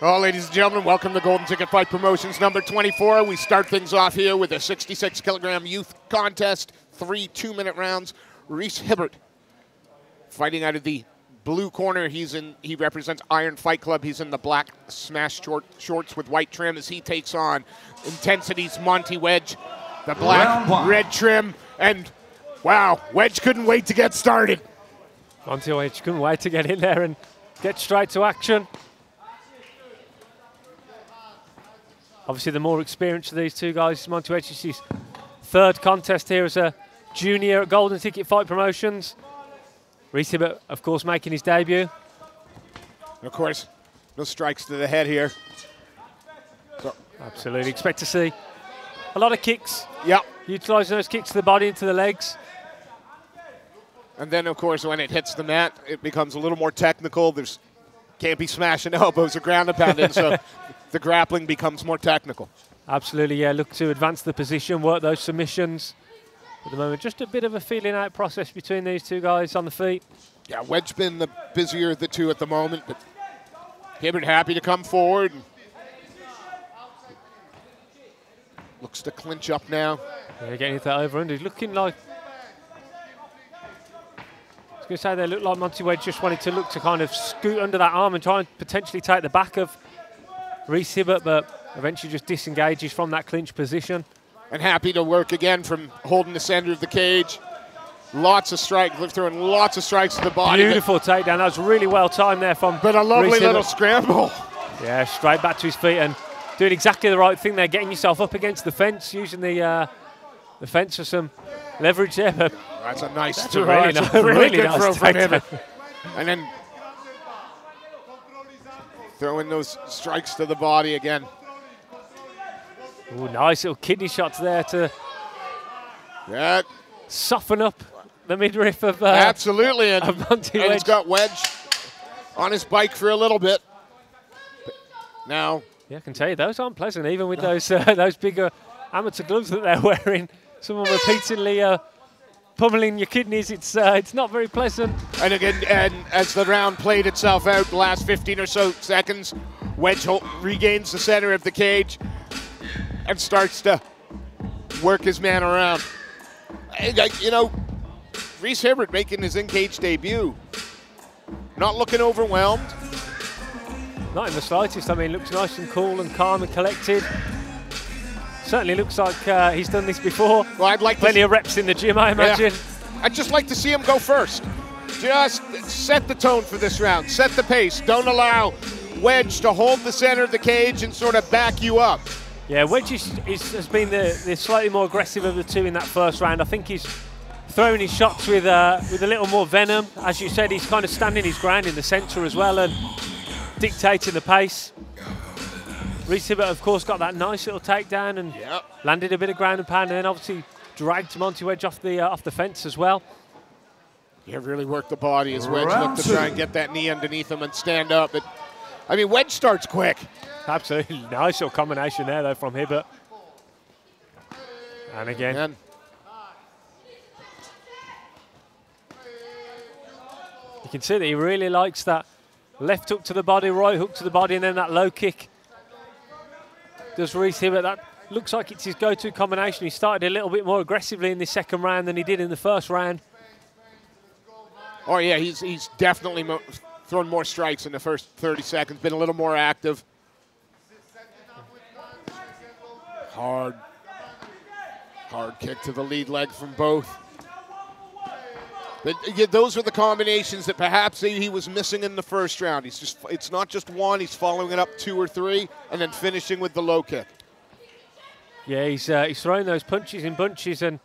Well, ladies and gentlemen, welcome to Golden Ticket Fight Promotions number 24. We start things off here with a 66 kilogram youth contest, three two minute rounds. Reese Hibbert fighting out of the blue corner. He's in. He represents Iron Fight Club. He's in the black smash short, shorts with white trim as he takes on Intensity's Monty Wedge, the black red trim, and wow, Wedge couldn't wait to get started. Monty Wedge couldn't wait to get in there and get straight to action. Obviously, the more experience of these two guys, is his third contest here as a junior at Golden Ticket Fight Promotions. Reese Hibbert, of course, making his debut. And of course, no strikes to the head here. So. Absolutely. Expect to see a lot of kicks. Yep. Utilising those kicks to the body and to the legs. And then, of course, when it hits the mat, it becomes a little more technical. There's can't be smashing elbows or ground and pounding, so the grappling becomes more technical. Absolutely, yeah. Look to advance the position, work those submissions. At the moment, just a bit of a feeling out process between these two guys on the feet. Yeah, Wedge been the busier of the two at the moment, but Hibbert happy to come forward. Looks to clinch up now. Yeah, getting that over under. He's looking like I was going to say they looked like Monty Wedge just wanted to look to kind of scoot under that arm and try and potentially take the back of Reese Hibbert, but eventually just disengages from that clinch position. And happy to work again from holding the center of the cage. Lots of strikes, throwing lots of strikes to the body. Beautiful takedown. That was really well timed there from. But a lovely little Hibbert. scramble. Yeah, straight back to his feet and doing exactly the right thing there, getting yourself up against the fence, using the uh, the fence for some leverage there. That's a nice, That's a really nice- really, really good nice throw from. Hibbert. And then throwing those strikes to the body again. Ooh, nice little kidney shots there to That soften up the midriff of uh, absolutely, and, of and he's got Wedge on his bike for a little bit. Now, Yeah, I can tell you those aren't pleasant, even with those uh, those bigger amateur gloves that they're wearing. Someone repeatedly uh, pummeling your kidneys. It's uh, it's not very pleasant. and again, and as the round played itself out, the last 15 or so seconds, Wedge regains the center of the cage and starts to work his man around. You know, Reese Hibbert making his in-cage debut. Not looking overwhelmed. Not in the slightest. I mean, looks nice and cool and calm and collected. Certainly looks like uh, he's done this before. Well, I'd like Plenty of reps in the gym, I imagine. I'd just like to see him go first. Just set the tone for this round. Set the pace. Don't allow Wedge to hold the center of the cage and sort of back you up. Yeah, Wedge is, is, has been the, the slightly more aggressive of the two in that first round. I think he's throwing his shots with uh, with a little more venom. As you said, he's kind of standing his ground in the centre as well and dictating the pace. Reese Hibbert, of course, got that nice little takedown and Yep. landed a bit of ground and pound, and then obviously dragged Monty Wedge off the uh, off the fence as well. Yeah, really worked the body as Wedge looked to try and get that knee underneath him and stand up. But I mean, Wedge starts quick. Absolutely nice little combination there though from Hibbert. And again, And You can see that he really likes that left hook to the body, right hook to the body, and then that low kick. Does Reese Hibbert. That looks like it's his go-to combination. He started a little bit more aggressively in the second round than he did in the first round. oh yeah, he's he's definitely mo- thrown more strikes in the first 30 seconds. Been a little more active. Hard, hard kick to the lead leg from both. But yeah, those are the combinations that perhaps he he was missing in the first round. He's just it's not just one. He's following it up two or three, and then finishing with the low kick. Yeah, he's uh, he's throwing those punches in bunches, and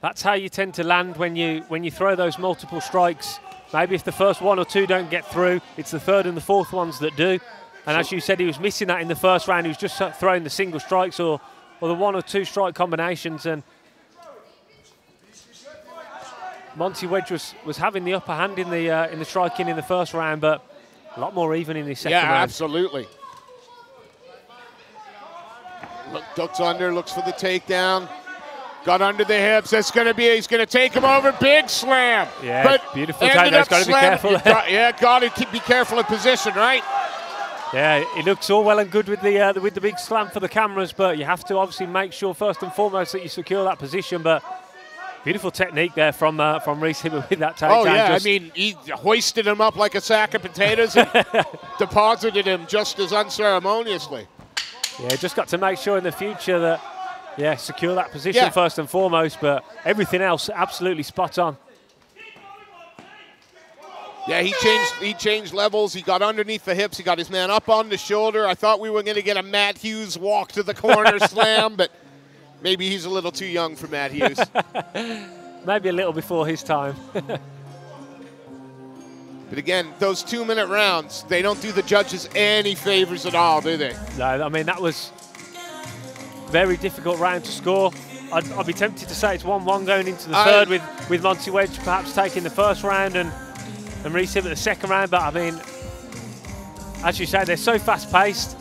that's how you tend to land when you when you throw those multiple strikes. Maybe if the first one or two don't get through, it's the third and the fourth ones that do. And as you said, he was missing that in the first round. He was just throwing the single strikes or, or the one or two strike combinations. And Monty Wedge was, was having the upper hand in the uh, in the striking in the first round, but a lot more even in the second Yeah, round. absolutely. Look, ducks under, looks for the takedown. Got under the hips. That's going to be. He's going to take him over. Big slam. Yeah, but beautiful takedown. up Gotta be careful. Got- yeah, got to keep, be careful of position, right? Yeah, it looks all well and good with the uh, with the big slam for the cameras, but you have to obviously make sure first and foremost that you secure that position. But beautiful technique there from uh, from Reese Hibbert with that takedown. Oh yeah, Just- I mean he hoisted him up like a sack of potatoes and deposited him just as unceremoniously. yeah, just got to make sure in the future that yeah, secure that position Yeah. first and foremost. But everything else absolutely spot on. Yeah, he changed he changed levels. He got underneath the hips. He got his man up on the shoulder. I thought we were going to get a Matt Hughes walk to the corner slam, but maybe he's a little too young for Matt Hughes. Maybe a little before his time. But again, those two minute rounds, they don't do the judges any favors at all, do they? No, I mean that was very difficult round to score. I'd, I'd be tempted to say it's one-one going into the I- third, with with Monty Wedge perhaps taking the first round and and Reese Hibbert the second round. But I mean, as you say, they're so fast-paced,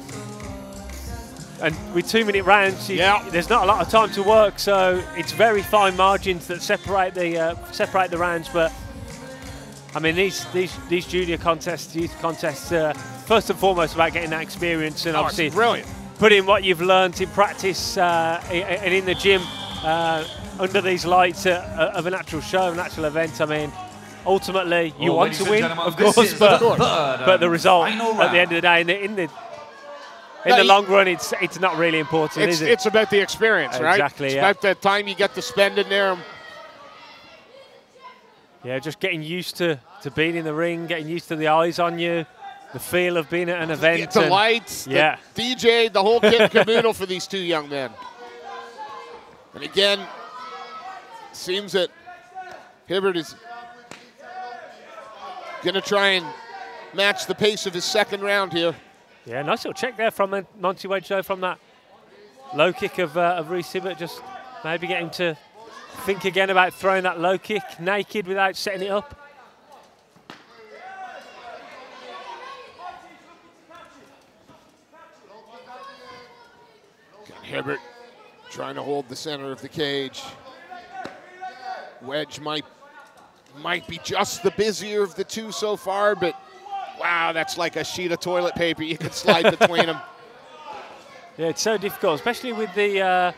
and with two-minute rounds, you, there's not a lot of time to work. So it's very fine margins that separate the uh, separate the rounds. But I mean, these these these junior contests, youth contests, uh, first and foremost about getting that experience and Oh, obviously brilliant. put in what you've learned in practice uh, and in the gym uh, under these lights uh, of an actual show, an actual event. I mean, ultimately you Well, want to win, of course, but, the third but the result at the end of the day, in the in the, in No, the long run, it's it's not really important, It's, is it? it's about the experience, right? Exactly, It's yeah. about the time you get to spend in there. yeah, just getting used to to being in the ring, getting used to the eyes on you, the feel of being at an event. The and- lights, yeah. the DJ, the whole kit and caboodle for these two young men. And again, seems that Hibbert is going to try and match the pace of his second round here. Yeah, nice little check there from uh, Monty Wedge though, from that low kick of, uh, of Reese Hibbert. Just maybe getting to think again about throwing that low kick naked without setting it up. Hibbert trying to hold the center of the cage. Wedge might might be just the busier of the two so far, but wow, that's like a sheet of toilet paper you can slide between them. Yeah, it's so difficult, especially with the uh,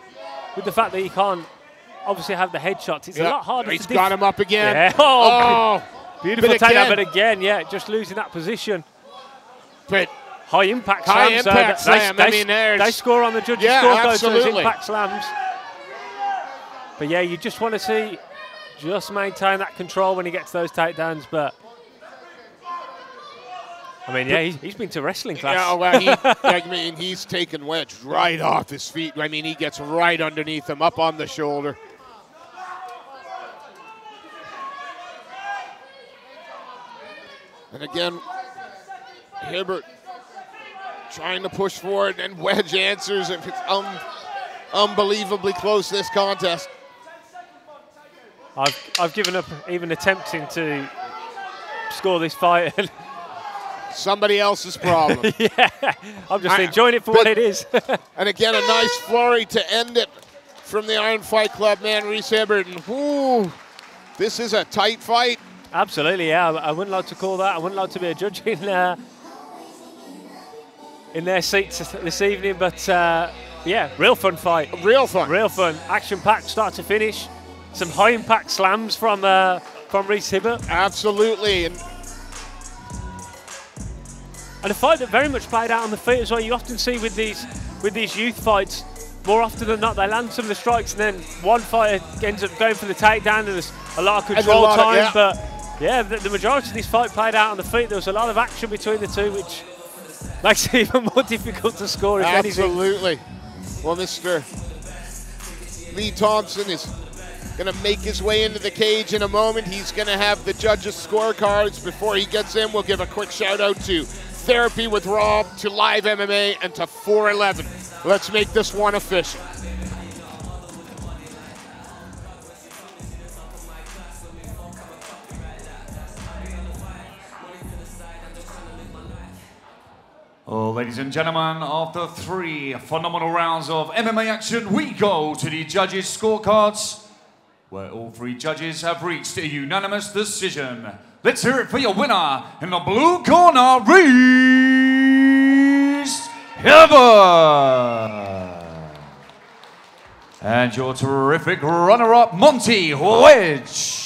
with the fact that you can't obviously have the headshots. It's a lot harder He's got him up again. Yeah. Oh, Oh, Beautiful But takedown, again- but again, yeah, just losing that position. but High impact High slams. impact that- they- slam, They, I mean, there's- they score on the judges' Yeah, scorecard, those impact slams. But yeah, you just want to see just maintain that control when he gets those takedowns. But I mean, yeah, he's, he's been to wrestling class. yeah, well, he, I mean, he's taken Wedge right off his feet. I mean, he gets right underneath him, up on the shoulder. And again, Hibbert trying to push forward, and Wedge answers. If it's um, unbelievably close this contest. I've I've given up even attempting to score this fight. Somebody else's problem. yeah, I'm just I- enjoying it for but- what it is. And again, a nice flurry to end it from the Iron Fight Club man, Reese Hibbert. And whoo, this is a tight fight. Absolutely, yeah. I I wouldn't like to call that. I wouldn't like to be a judge in uh, in their seats this evening, but uh, yeah, real fun fight. Real fun. Real fun, action-packed, start to finish. Some high-impact slams from uh, from Reese Hibbert, Absolutely. And and a fight that very much played out on the feet as well. You often see with these with these youth fights, more often than not, they land some of the strikes, and then one fighter ends up going for the takedown, and there's a lot of control lot of- time. yeah. But yeah, the, the majority of this fight played out on the feet. There was a lot of action between the two, which makes it even more difficult to score. If anything. absolutely. Well, Mr. Lee Thompson is going to make his way into the cage in a moment. He's going to have the judges' scorecards. Before he gets in, we'll give a quick shout out to Therapy with Rob, to Live MMA, and to 411. Let's make this one official. Oh, ladies and gentlemen, after three phenomenal rounds of MMA action, we go to the judges' scorecards, where all three judges have reached a unanimous decision. Let's hear it for your winner in the blue corner, Reese Hibbert. And your terrific runner up, Monty Wedge.